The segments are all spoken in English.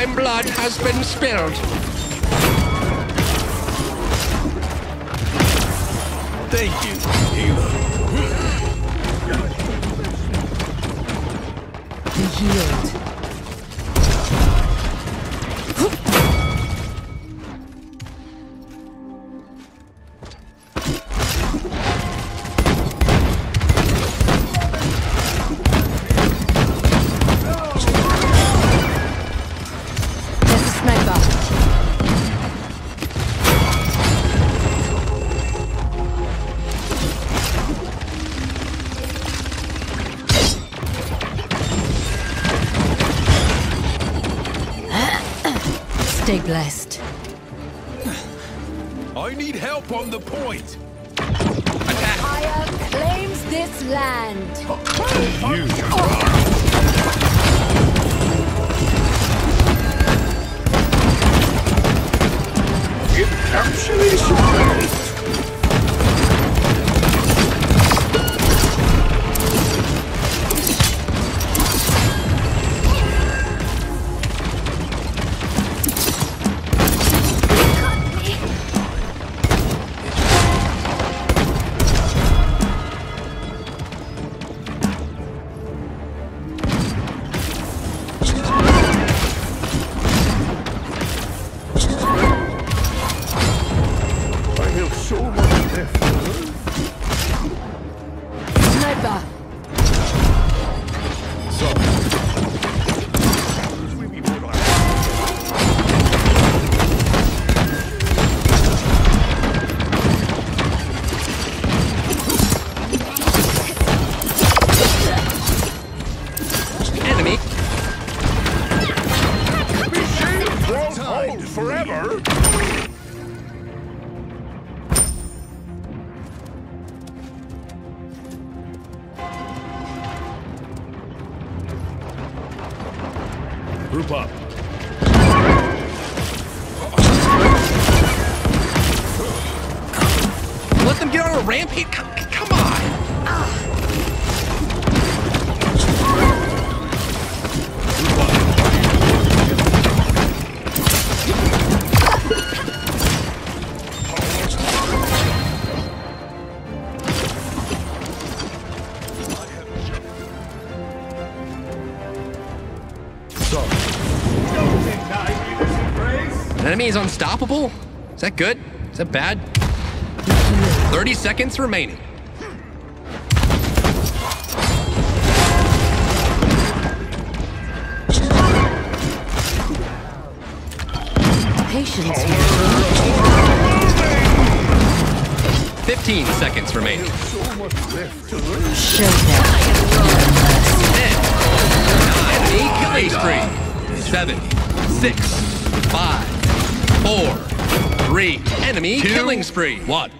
time blood has been spilled. Thank you, healer. Be healed. Stay blessed. I need help on the point. Fire claims this land. Encapsulation. Forever. Enemy is unstoppable? Is that good? Is that bad? 30 seconds remaining. Patience. 15 seconds remaining. So much left to learn. Show them. 10, 9, enemy killing spree. 7, 6, 5, 4, 3, enemy killing spree. 1.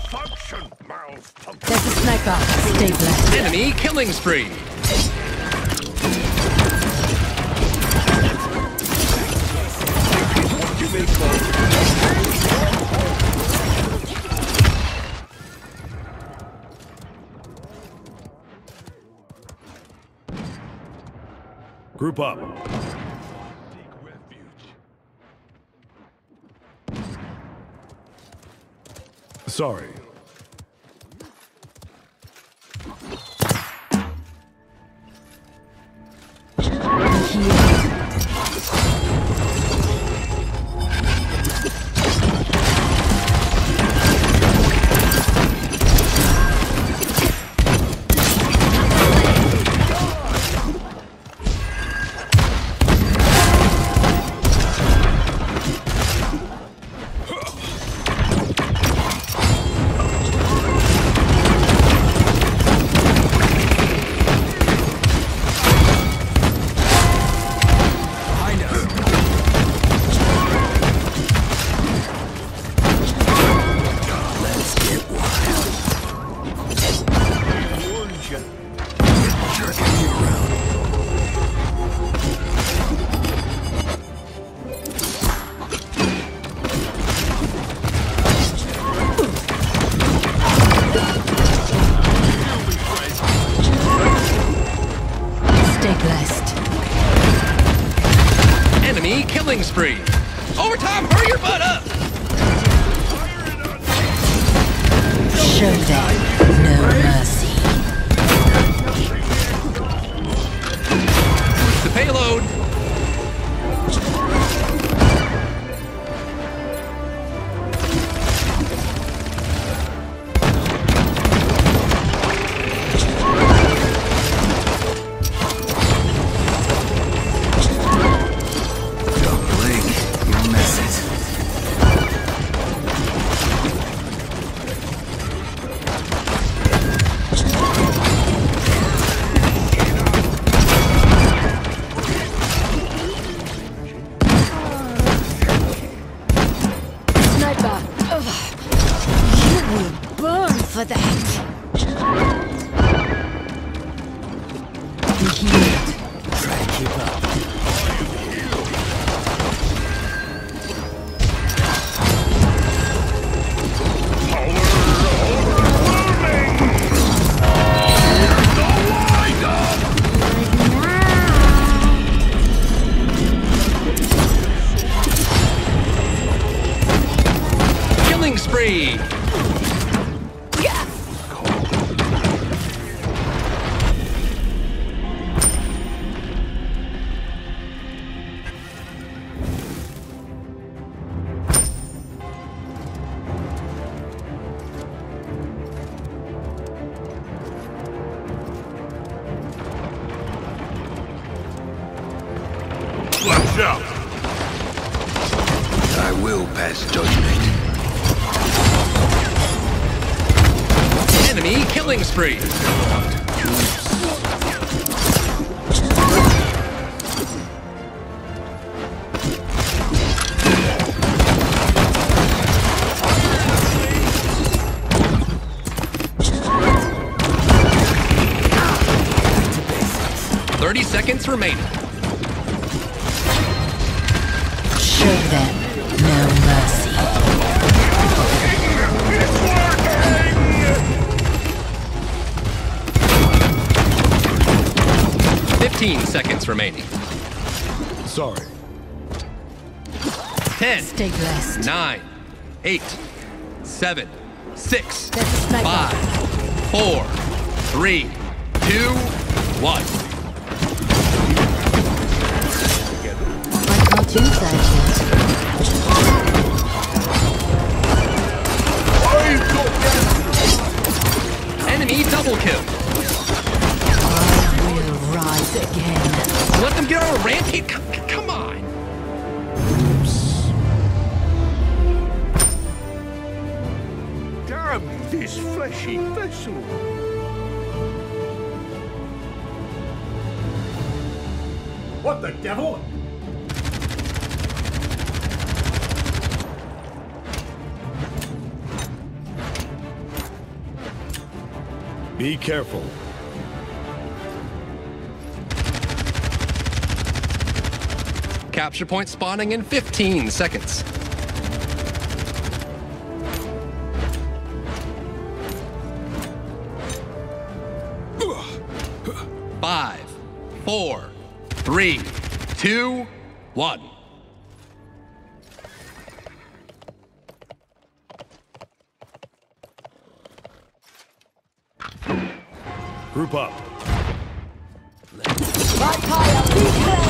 Malfunction. Malfunction. There's a sniper. Stay blessed. Enemy killing spree. You may call. Group up. Sorry. Be killing spree. Thirty seconds remaining. Show them no mercy. Remaining. Sorry. Ten. Stay blessed. nine, eight, seven, six, That's a sniper. five, four, three, two, one. What the devil? Be careful. Capture point spawning in 15 seconds. Five, four, three, two, one. Group up. Valkyrie,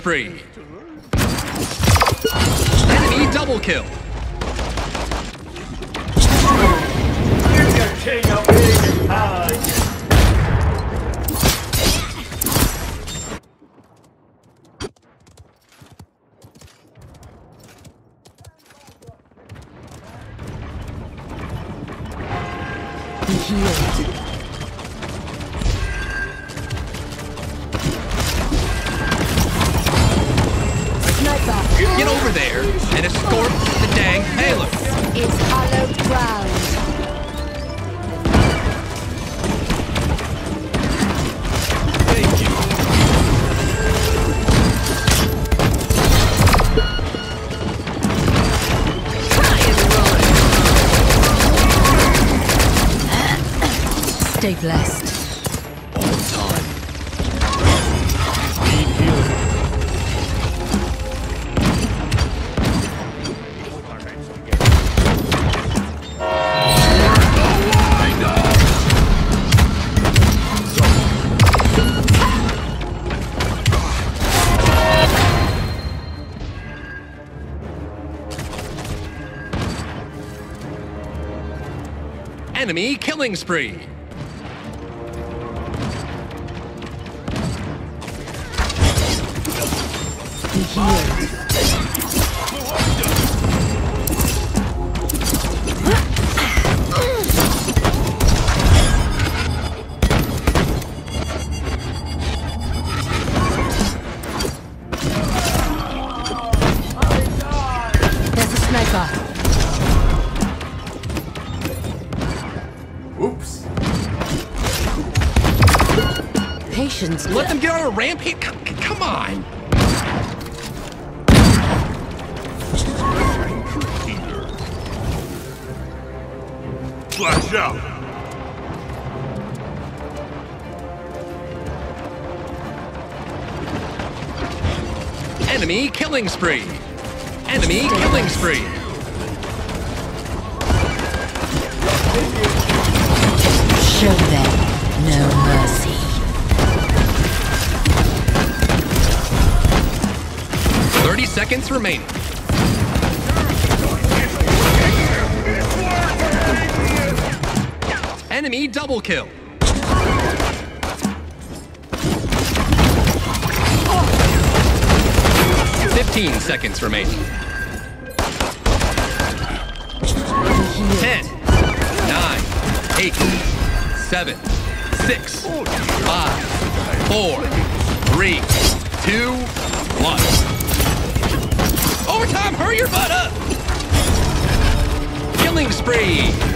spree. Enemy double kill. Get over there and escort the dang payload. Is hallowed ground. Thank you. Stay blessed. killing spree. Here. Patience. Let them get on a rampage? C- c- Come on! Flash out. Enemy killing spree! Enemy killing spree! Show them no mercy. Thirty seconds remaining. Enemy double kill. Fifteen seconds remaining. Ten, nine, eight, seven, six, five, four, three, two, one. Overtime, hurry your butt up! Killing spree!